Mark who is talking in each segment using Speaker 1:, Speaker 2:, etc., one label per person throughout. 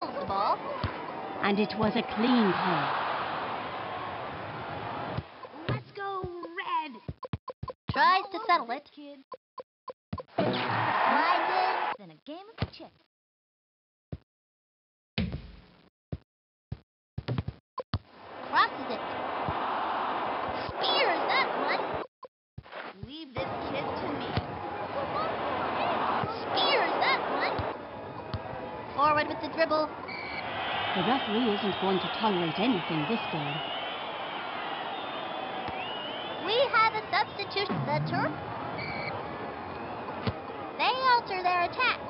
Speaker 1: the ball.
Speaker 2: And it was a clean play.
Speaker 1: Let's go, Red.
Speaker 3: Tries to settle it. Slides in. Then a game of chip. Crosses it. Spears that one.
Speaker 1: Leave this kid to me.
Speaker 3: Spears that one. The dribble.
Speaker 2: The referee isn't going to tolerate anything this game.
Speaker 3: We have a substitution. The Turk. They alter their attack.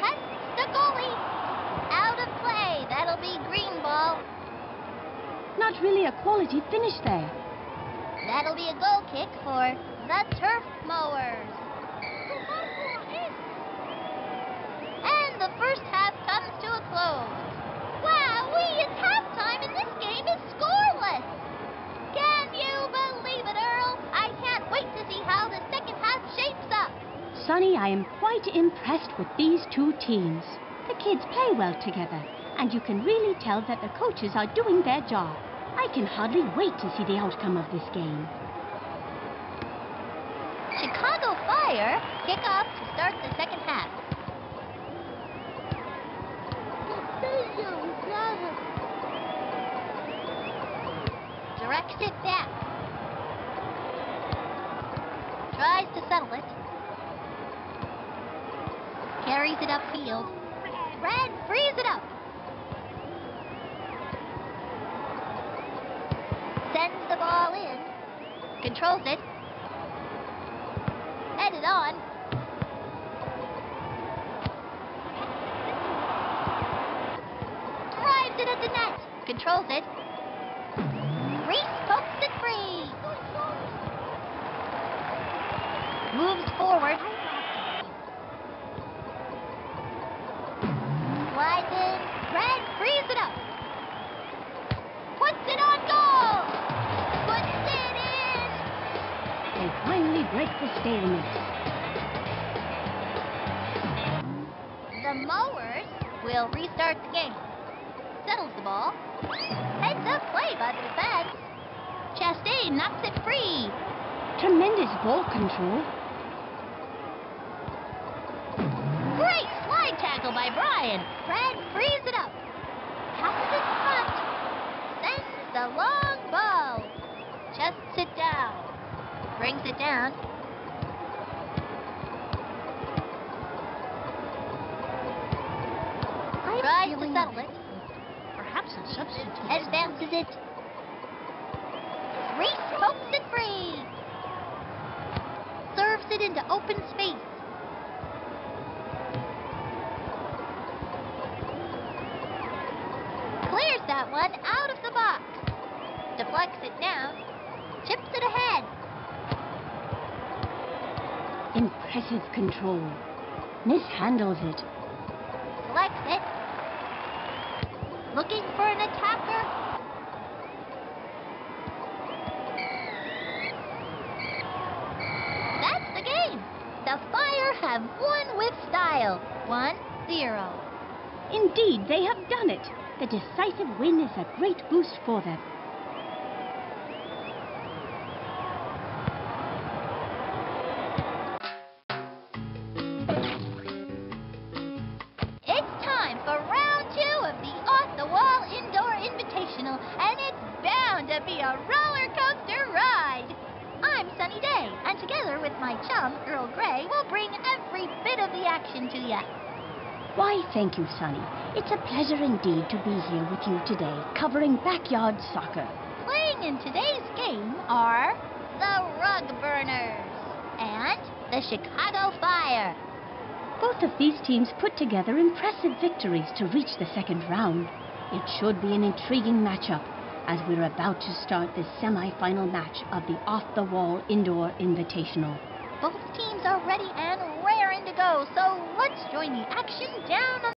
Speaker 3: Tests the goalie. Out of play. That'll be green ball.
Speaker 2: Not really a quality finish there.
Speaker 3: That'll be a goal kick for the Turf Mowers. And the first half comes to a close. Wow, we it's halftime and this game is scoreless. Can you believe it, Earl? I can't wait to see how the second half shapes up.
Speaker 2: Sunny, I am quite impressed with these two teams. The kids play well together, and you can really tell that the coaches are doing their job. I can hardly wait to see the outcome of this game.
Speaker 3: Chicago Fire kick off to start the second half. Directs it back. Tries to settle it. Carries it upfield. Red frees it up. Controls it. Headed on. Drives it at the net. Controls it.
Speaker 2: Break the stalemate.
Speaker 3: The mowers will restart the game. Settles the ball. Heads up play by the defense. Chastain knocks it free.
Speaker 2: Tremendous ball control.
Speaker 3: Great slide tackle by Brian. Red frees it up. Brings it down. Tries to settle it.
Speaker 1: Perhaps a substitute.
Speaker 3: Advances it. Reese pokes it free. Serves it into open space. Clears that one out of the box. Deflects it down. Chips it ahead.
Speaker 2: Impressive control. Mishandles it.
Speaker 3: Selects it. Looking for an attacker. That's the game. The Fire have won with style. One zero.
Speaker 2: Indeed, they have done it. The decisive win is a great boost for them.
Speaker 3: To be a roller coaster ride. I'm Sunny Day, and together with my chum, Earl Grey, we'll bring every bit of the action to you.
Speaker 2: Why, thank you, Sunny. It's a pleasure indeed to be here with you today, covering backyard soccer.
Speaker 3: Playing in today's game are the Rug Burners and the Chicago Fire.
Speaker 2: Both of these teams put together impressive victories to reach the second round. It should be an intriguing matchup as we're about to start the semi-final match of the off-the-wall indoor invitational.
Speaker 3: Both teams are ready and raring to go, so let's join the action down on